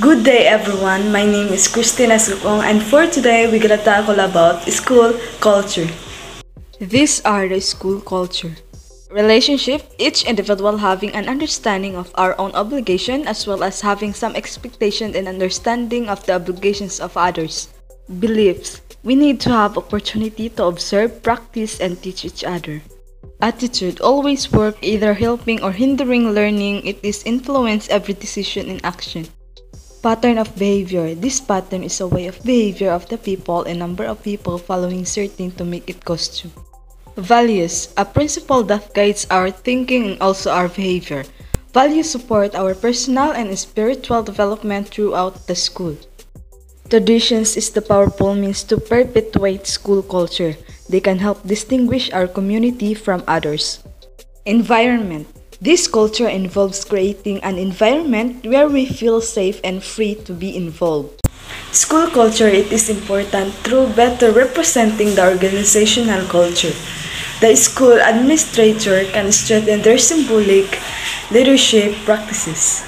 Good day everyone, my name is Christine Goc-ong and for today we're gonna tackle about school culture. These are the school culture. Relationship, each individual having an understanding of our own obligation as well as having some expectation and understanding of the obligations of others. Beliefs, we need to have opportunity to observe, practice, and teach each other. Attitude, always work either helping or hindering learning, it is influence every decision and action. Pattern of behavior. This pattern is a way of behavior of the people and number of people following certain to make it costume. Values. A principle that guides our thinking and also our behavior. Values support our personal and spiritual development throughout the school. Traditions is the powerful means to perpetuate school culture. They can help distinguish our community from others. Environment. This culture involves creating an environment where we feel safe and free to be involved. School culture it is important through better representing the organizational culture. The school administrator can strengthen their symbolic leadership practices.